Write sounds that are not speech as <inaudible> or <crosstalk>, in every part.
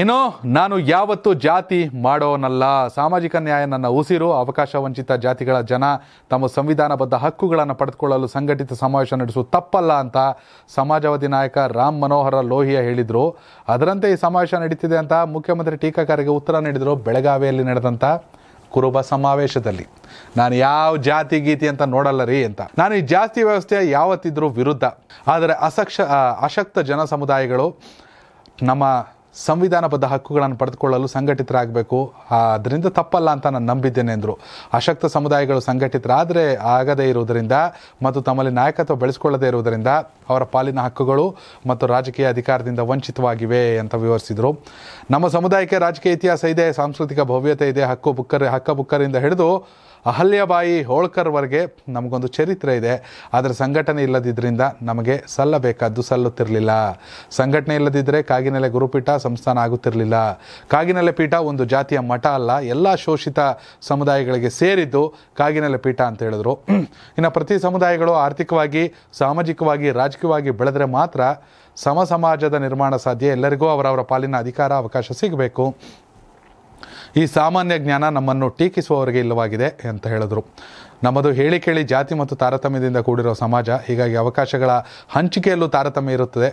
ಇನ್ನು ನಾನು ಯಾವತ್ತೂ ಜಾತಿ ಮಾಡೋನಲ್ಲ. ಸಾಮಾಜಿಕ ನ್ಯಾಯ ನನ್ನ ಉಸಿರು, ಅವಕಾಶ ವಂಚಿತ ಜಾತಿಗಳ ಜನ ತಮ್ಮ ಸಂವಿಧಾನಬದ್ಧ ಹಕ್ಕುಗಳನ್ನು ಪಡೆದುಕೊಳ್ಳಲು ಸಂಘಟಿತ ಸಮಾವೇಶ ನಡೆಸುವುದು ತಪ್ಪಲ್ಲ ಅಂತ ಸಮಾಜವಾದಿ ನಾಯಕ ರಾಮ್ ಮನೋಹರ ಲೋಹಿಯಾ ಹೇಳಿದರು. ಅದರಂತೆ ಈ ಸಮಾವೇಶ ನಡೀತಿದೆ ಅಂತ ಮುಖ್ಯಮಂತ್ರಿ ಟೀಕಾಕಾರಿಗೆ ಉತ್ತರ ನೀಡಿದರು ಬೆಳಗಾವಿಯಲ್ಲಿ ನಡೆದಂಥ ಕುರುಬ ಸಮಾವೇಶದಲ್ಲಿ. ನಾನು ಯಾವ ಜಾತಿ ಗೀತಿ ಅಂತ ನೋಡಲ್ಲ ರೀ ಅಂತ. ನಾನು ಈ ಜಾತಿ ವ್ಯವಸ್ಥೆ ಯಾವತ್ತಿದ್ರೂ ವಿರುದ್ಧ. ಆದರೆ ಅಸಕ್ಷ ಅಶಕ್ತ ಜನ ಸಮುದಾಯಗಳು ನಮ್ಮ ಸಂವಿಧಾನಬದ್ಧ ಹಕ್ಕುಗಳನ್ನು ಪಡೆದುಕೊಳ್ಳಲು ಸಂಘಟಿತರಾಗಬೇಕು. ಅದರಿಂದ ತಪ್ಪಲ್ಲ ಅಂತ ನಾನು ನಂಬಿದ್ದೇನೆ ಎಂದರು ಅಶಕ್ತ ಸಮುದಾಯಗಳು ಸಂಘಟಿತರಾದರೆ ಆಗದೇ ಇರುವುದರಿಂದ ಮತ್ತು ತಮ್ಮಲ್ಲಿ ನಾಯಕತ್ವ ಬೆಳೆಸಿಕೊಳ್ಳದೇ ಇರುವುದರಿಂದ ಅವರ ಪಾಲಿನ ಹಕ್ಕುಗಳು ಮತ್ತು ರಾಜಕೀಯ ಅಧಿಕಾರದಿಂದ ವಂಚಿತವಾಗಿವೆ ಅಂತ ವಿವರಿಸಿದರು. ನಮ್ಮ ಸಮುದಾಯಕ್ಕೆ ರಾಜಕೀಯ ಇತಿಹಾಸ ಇದೆ, ಸಾಂಸ್ಕೃತಿಕ ಭವ್ಯತೆ ಇದೆ, ಹಕ್ಕು ಬುಕ್ಕರ್, ಹಕ್ಕ ಬುಕ್ಕರಿಂದ ಹಿಡಿದು ಅಹಲ್ಯಬಾಯಿ ಹೋಳ್ಕರ್ವರೆಗೆ ನಮಗೊಂದು ಚರಿತ್ರೆ ಇದೆ. ಆದರೆ ಸಂಘಟನೆ ಇಲ್ಲದಿದ್ದರಿಂದ ನಮಗೆ ಸಲ್ಲಬೇಕಾದ್ದು ಸಲ್ಲುತ್ತಿರಲಿಲ್ಲ. ಸಂಘಟನೆ ಇಲ್ಲದಿದ್ದರೆ ಕಾಗಿನೆಲೆ ಗುರುಪೀಠ ಸಂಸ್ಥಾನ ಆಗುತ್ತಿರಲಿಲ್ಲ. ಕಾಗಿನೆಲೆ ಪೀಠ ಒಂದು ಜಾತಿಯ ಮಠ ಅಲ್ಲ, ಎಲ್ಲ ಶೋಷಿತ ಸಮುದಾಯಗಳಿಗೆ ಸೇರಿದ್ದು ಕಾಗಿನೆಲೆ ಪೀಠ ಅಂತ ಹೇಳಿದ್ರು. <clears throat> ಇನ್ನು ಪ್ರತಿ ಸಮುದಾಯಗಳು ಆರ್ಥಿಕವಾಗಿ, ಸಾಮಾಜಿಕವಾಗಿ, ರಾಜಕೀಯವಾಗಿ ಬೆಳೆದರೆ ಮಾತ್ರ ಸಮ ಸಮಾಜದ ನಿರ್ಮಾಣ ಸಾಧ್ಯ. ಎಲ್ಲರಿಗೂ ಅವರವರ ಪಾಲಿನ ಅಧಿಕಾರ, ಅವಕಾಶ ಸಿಗಬೇಕು. ಈ ಸಾಮಾನ್ಯ ಜ್ಞಾನ ನಮ್ಮನ್ನು ಟೀಕಿಸುವವರಿಗೆ ಇಲ್ಲವಾಗಿದೆ ಅಂತ ಹೇಳಿದರು. ನಮ್ಮದು ಹೇಳಿ ಕೇಳಿ ಜಾತಿ ಮತ್ತು ತಾರತಮ್ಯದಿಂದ ಕೂಡಿರೋ ಸಮಾಜ, ಹೀಗಾಗಿ ಅವಕಾಶಗಳ ಹಂಚಿಕೆಯಲ್ಲೂ ತಾರತಮ್ಯ ಇರುತ್ತದೆ.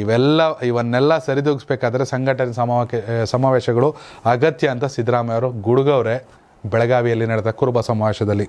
ಇವೆಲ್ಲ, ಇವನ್ನೆಲ್ಲ ಸರಿದೂಗಿಸ್ಬೇಕಾದ್ರೆ ಸಂಘಟನೆ ಸಮಾವಕ್ಕೆ ಸಮಾವೇಶಗಳು ಅಗತ್ಯ ಅಂತ ಸಿದ್ದರಾಮಯ್ಯ ಅವರು ಗುಡುಗವ್ರೆ ಬೆಳಗಾವಿಯಲ್ಲಿ ನಡೆದ ಕುರುಬ ಸಮಾವೇಶದಲ್ಲಿ.